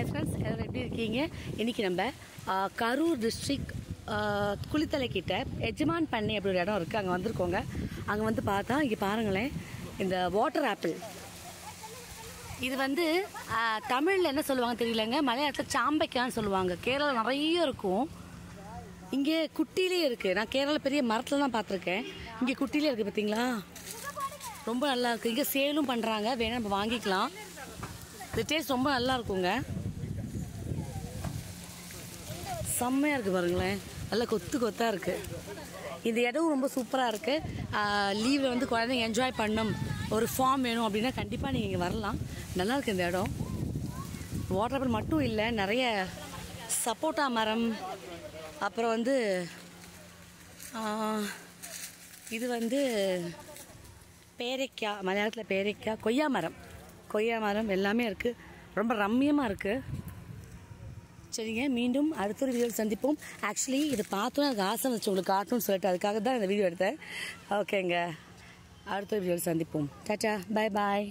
Hi friends எல்லோரும் எப்படி இருக்கீங்க? இன்னைக்கு நம்ம கரூர் டிஸ்ட்ரிக்ட் குளித்தலைக்கிட்ட எஜமான் பண்ணை அப்படி ஒரு இடம் இருக்குது அங்கே வந்திருக்கோங்க. அங்கே வந்து பார்த்தா இங்கே பாருங்களேன் இந்த வாட்டர் ஆப்பிள் இது வந்து தமிழில் என்ன சொல்லுவாங்க தெரியலங்க? மலையாளத்தில் சாம்பைக்கான்னு சொல்லுவாங்க. கேரளா நிறைய இருக்கும். இங்கே குட்டிலே இருக்குது நான் கேரளா பெரிய மரத்தில் தான் பார்த்துருக்கேன். இங்கே குட்டிலே இருக்குது பார்த்தீங்களா ரொம்ப நல்லா இருக்குது இங்கே சேலும் பண்ணுறாங்க வேணால் நம்ம வாங்கிக்கலாம். இந்த டேஸ்ட் ரொம்ப நல்லா இருக்குங்க. செம்மையாக இருக்குது பாருங்களேன். நல்லா கொத்து கொத்தாக இருக்குது இந்த இடம் ரொம்ப சூப்பராக இருக்குது லீவில் வந்து குழந்தைங்க என்ஜாய் பண்ணும் ஒரு ஃபார்ம் வேணும் அப்படின்னா கண்டிப்பாக நீங்கள் இங்கே வரலாம். நல்லாயிருக்கு இந்த இடம். வாட்டர் ஆப்பிள் மட்டும் இல்லை நிறைய சப்போட்டா மரம் அப்புறம் வந்து இது வந்து பேரைக்காய் மலையாளத்தில் பேரைக்காய் கொய்யா மரம். கொய்யா மரம் எல்லாமே இருக்குது ரொம்ப ரம்மியமாக இருக்குது சரிங்க மீண்டும் அடுத்த ஒரு வீடியோவில் சந்திப்போம். ஆக்சுவலி இது பார்த்தோம் எனக்கு ஆசை வந்துச்சு. உங்களுக்கு காட்டணும்னு சொல்லிட்டு அதுக்காக தான் இந்த வீடியோ எடுத்தேன். ஓகேங்க அடுத்த ஒரு வீடியோவில் சந்திப்போம். Tata bye bye